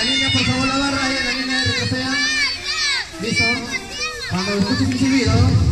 la línea, por favor, la barra, ahí la línea, retrocedan. Listo. Cuando escuchen mi silbido.